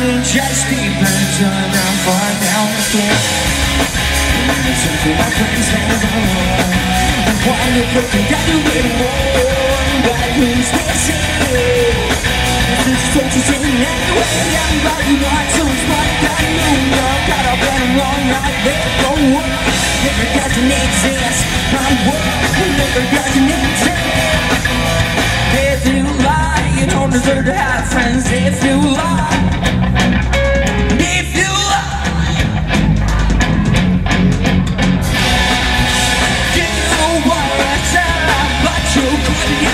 morning just depends on how far down the floor. Listen to my friends hands. And while you're looking down the window, but who's this here? This is what you say anyway. I'm glad you want to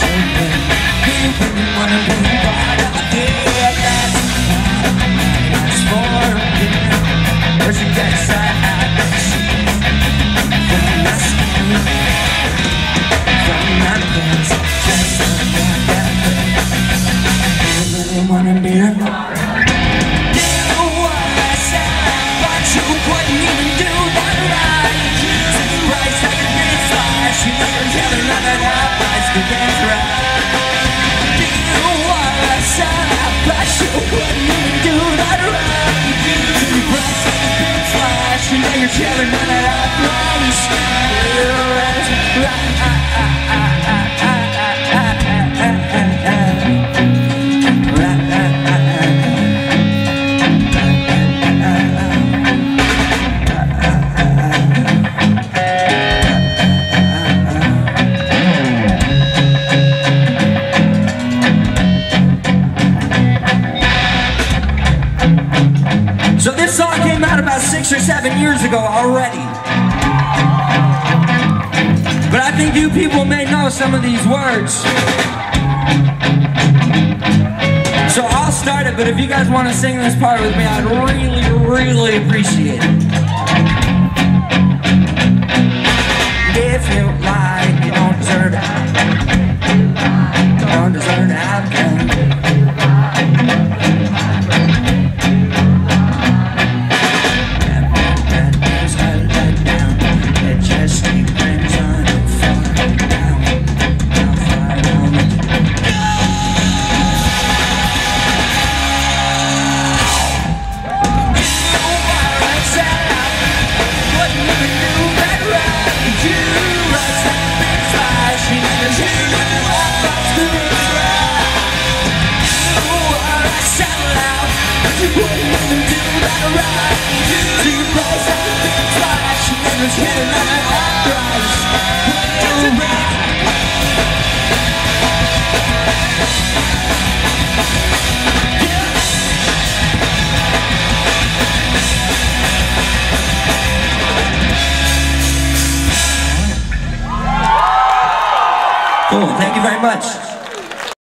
simple You wouldn't wanna You're six or seven years ago already. But I think you people may know some of these words. So I'll start it, but if you guys want to sing this part with me, I'd really, really appreciate it. If you lie, Cool, thank you very much.